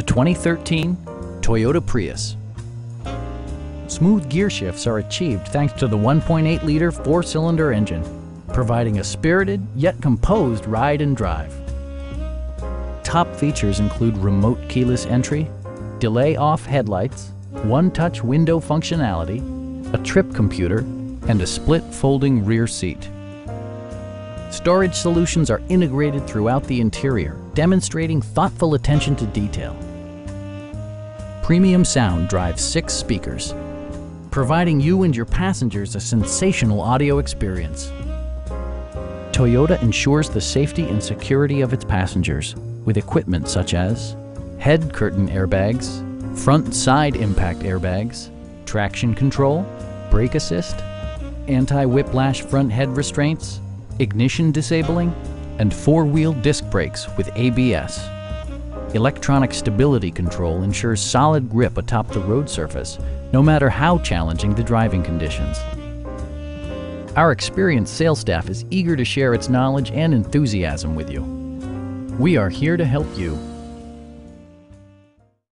the 2013 Toyota Prius. Smooth gear shifts are achieved thanks to the 1.8-liter four-cylinder engine, providing a spirited yet composed ride and drive. Top features include remote keyless entry, delay-off headlights, one-touch window functionality, a trip computer, and a split folding rear seat. Storage solutions are integrated throughout the interior, demonstrating thoughtful attention to detail. Premium sound drives six speakers, providing you and your passengers a sensational audio experience. Toyota ensures the safety and security of its passengers with equipment such as head curtain airbags, front side impact airbags, traction control, brake assist, anti-whiplash front head restraints, ignition disabling, and four-wheel disc brakes with ABS. Electronic stability control ensures solid grip atop the road surface, no matter how challenging the driving conditions. Our experienced sales staff is eager to share its knowledge and enthusiasm with you. We are here to help you